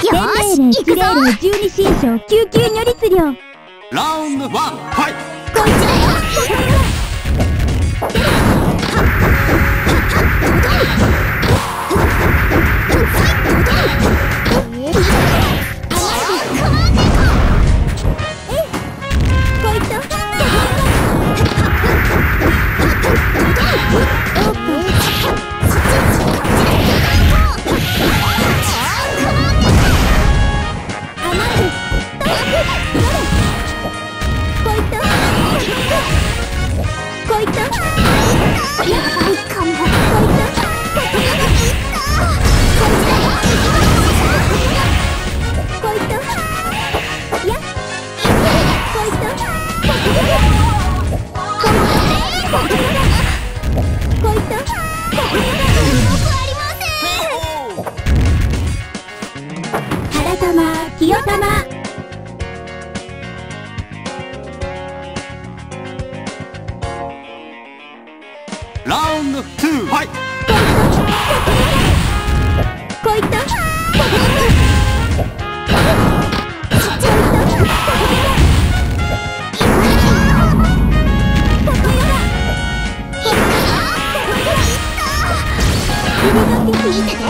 し行くぞ。12新章救急如律令ラウンドワンファイこいつだよ清玉。ラウンドツーファイこいった見てて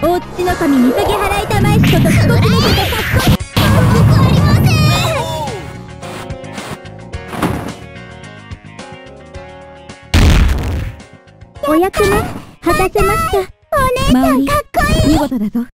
おっちの神見下げ払いたまえしこと帰国のことかっこお役目果たせましたお姉ちゃんかっこいい。見事だぞ。